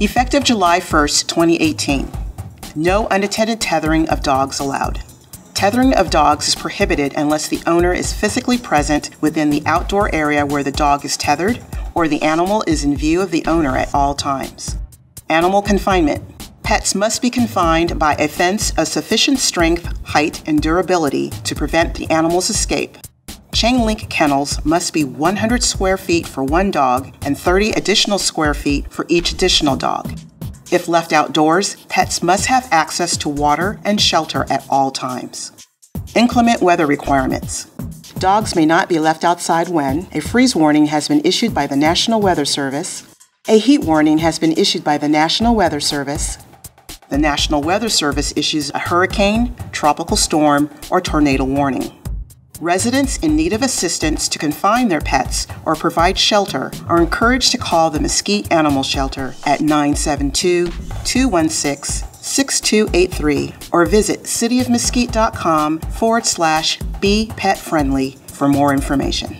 Effective July 1st, 2018. No unattended tethering of dogs allowed. Tethering of dogs is prohibited unless the owner is physically present within the outdoor area where the dog is tethered or the animal is in view of the owner at all times. Animal confinement. Pets must be confined by a fence of sufficient strength, height, and durability to prevent the animal's escape. Chain link kennels must be 100 square feet for one dog and 30 additional square feet for each additional dog. If left outdoors, pets must have access to water and shelter at all times. Inclement weather requirements. Dogs may not be left outside when a freeze warning has been issued by the National Weather Service, a heat warning has been issued by the National Weather Service, the National Weather Service issues a hurricane, tropical storm, or tornado warning. Residents in need of assistance to confine their pets or provide shelter are encouraged to call the Mesquite Animal Shelter at 972 216 6283 or visit cityofmesquite.com forward slash be pet friendly for more information.